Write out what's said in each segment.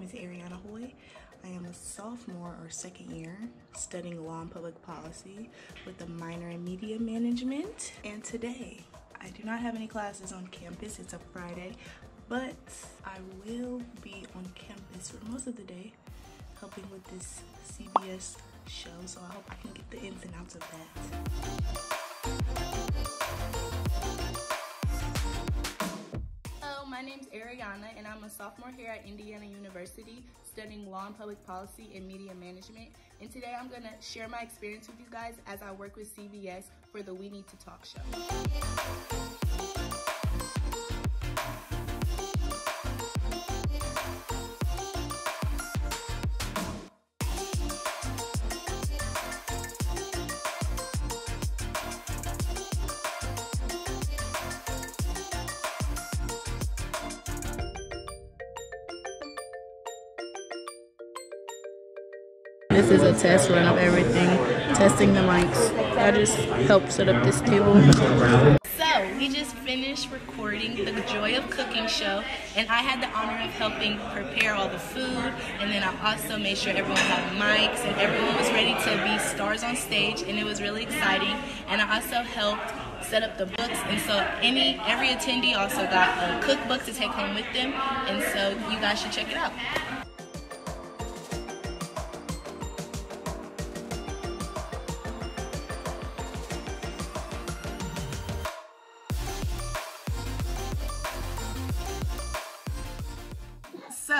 name is Arianna Hoye. I am a sophomore or second year studying law and public policy with a minor in media management. And today, I do not have any classes on campus. It's a Friday, but I will be on campus for most of the day helping with this CBS show. So I hope I can get the ins and outs of that. My name is Arianna and I'm a sophomore here at Indiana University studying law and public policy and media management. And today I'm gonna share my experience with you guys as I work with CBS for the We Need to Talk show. This is a test run of everything, testing the mics. I just helped set up this table. So, we just finished recording the Joy of Cooking show, and I had the honor of helping prepare all the food, and then I also made sure everyone had mics and everyone was ready to be stars on stage, and it was really exciting. And I also helped set up the books and so any every attendee also got uh, a cookbook to take home with them and so you guys should check it out.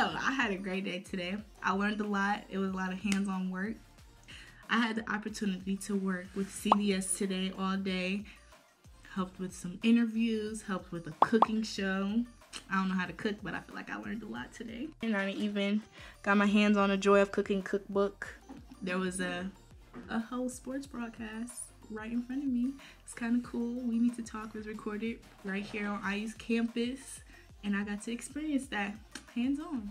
Oh, I had a great day today. I learned a lot. It was a lot of hands-on work. I had the opportunity to work with CBS today all day. Helped with some interviews, helped with a cooking show. I don't know how to cook, but I feel like I learned a lot today. And I even got my hands on a Joy of Cooking cookbook. There was a, a whole sports broadcast right in front of me. It's kind of cool. We Need to Talk was recorded right here on IU's campus and I got to experience that hands on.